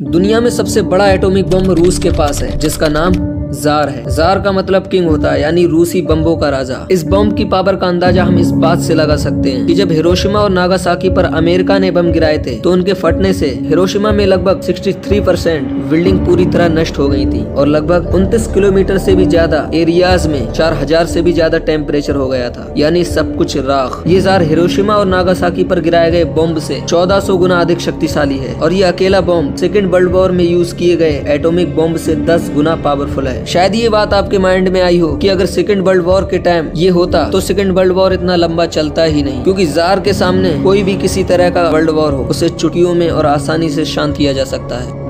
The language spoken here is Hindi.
दुनिया में सबसे बड़ा एटॉमिक बम रूस के पास है जिसका नाम जार है। जार का मतलब किंग होता है, यानी रूसी बम्बों का राजा। इस बम की पावर का अंदाज़ा हम इस बात से लगा सकते हैं कि जब हिरोशिमा और नागासाकी पर अमेरिका ने बम गिराए थे तो उनके फटने से हिरोशिमा में लगभग 63 परसेंट बिल्डिंग पूरी तरह नष्ट हो गई थी और लगभग उनतीस किलोमीटर से भी ज़्यादा एरियाज़ में चार हज़ार से भी ज़्यादा टेम्परेचर हो गया था, यानी सब कुछ राख। ये जार हिरोशिमा और नागासाकी पर गिराए गए बॉम्ब से 1400 गुना अधिक शक्तिशाली है और ये अकेला बॉम्ब सेकेंड वर्ल्ड वॉर में यूज़ किए गए एटॉमिक बॉम्ब से 10 गुना पावरफुल है। है शायद ये बात आपके माइंड में आई हो कि अगर सेकेंड वर्ल्ड वॉर के टाइम ये होता तो सेकेंड वर्ल्ड वॉर इतना लंबा चलता ही नहीं। क्योंकि जार के सामने कोई भी किसी तरह का वर्ल्ड वॉर हो, उसे चुटियों में और आसानी से शांत किया जा सकता है।